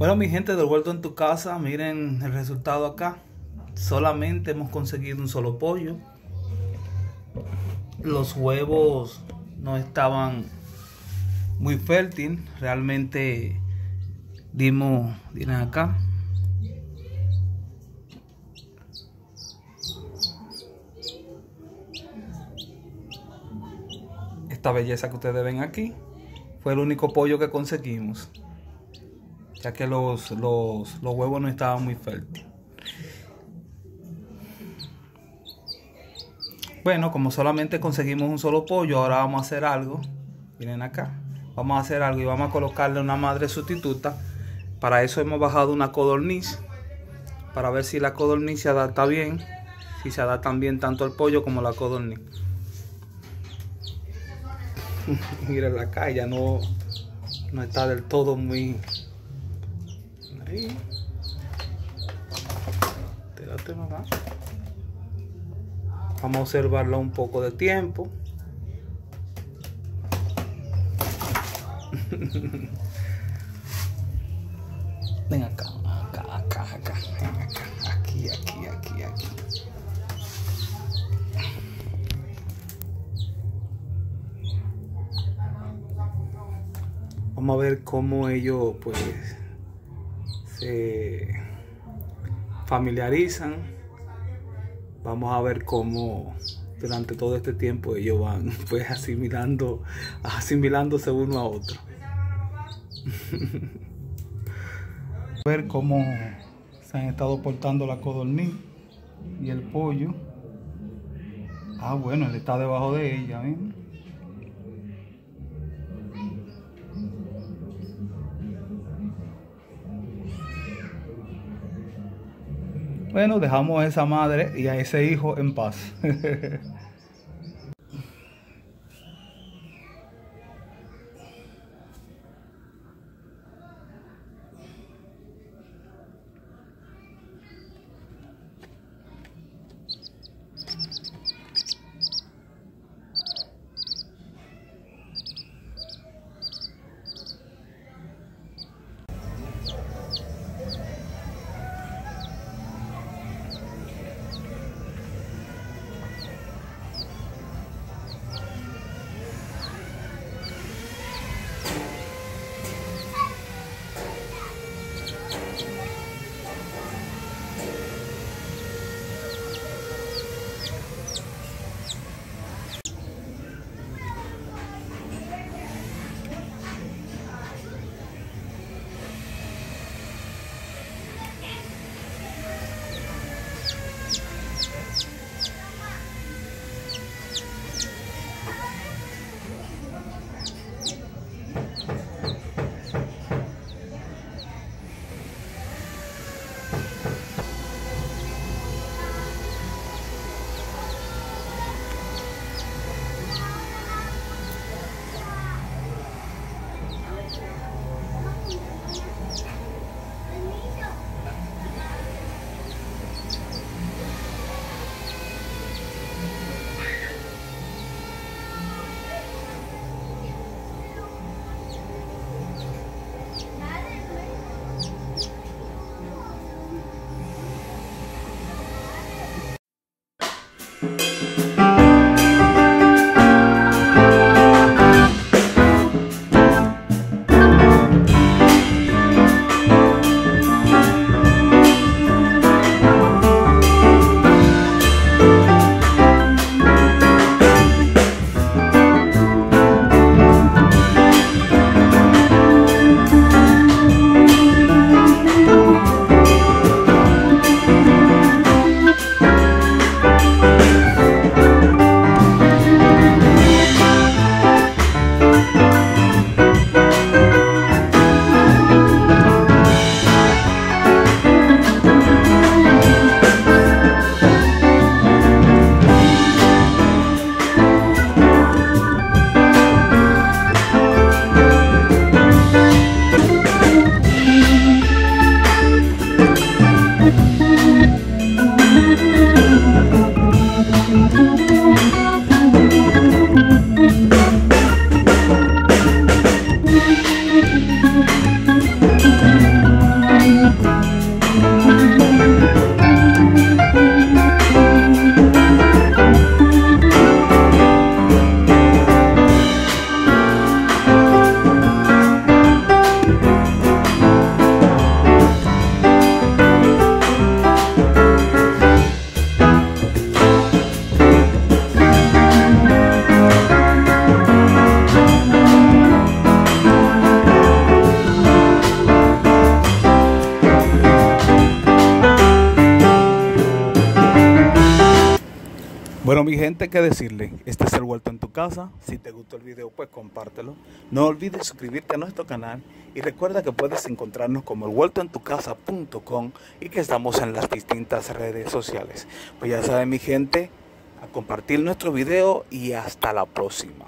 Bueno, mi gente, de vuelta en tu casa, miren el resultado acá. Solamente hemos conseguido un solo pollo. Los huevos no estaban muy fértil. Realmente dimos, miren acá. Esta belleza que ustedes ven aquí fue el único pollo que conseguimos ya que los, los, huevos no estaban muy fértiles. Bueno, como solamente conseguimos un solo pollo, ahora vamos a hacer algo. Miren acá. Vamos a hacer algo y vamos a colocarle una madre sustituta. Para eso hemos bajado una codorniz. Para ver si la codorniz se adapta bien. Si se adaptan bien tanto el pollo como la codorniz. Miren acá, ya no, no está del todo muy Vamos a observarla un poco de tiempo. Ven acá, acá, acá, acá, acá, aquí, aquí, aquí, aquí. Vamos a ver cómo ellos, pues, se familiarizan. Vamos a ver cómo durante todo este tiempo ellos van pues asimilando, asimilándose uno a otro. ver cómo se han estado portando la codorniz y el pollo. Ah, bueno, él está debajo de ella, Bueno, dejamos a esa madre y a ese hijo en paz. mi gente, ¿qué decirle? Este es el Vuelto en tu casa. Si te gustó el video, pues compártelo. No olvides suscribirte a nuestro canal y recuerda que puedes encontrarnos como el Vuelto en tu casa.com y que estamos en las distintas redes sociales. Pues ya saben, mi gente, a compartir nuestro video y hasta la próxima.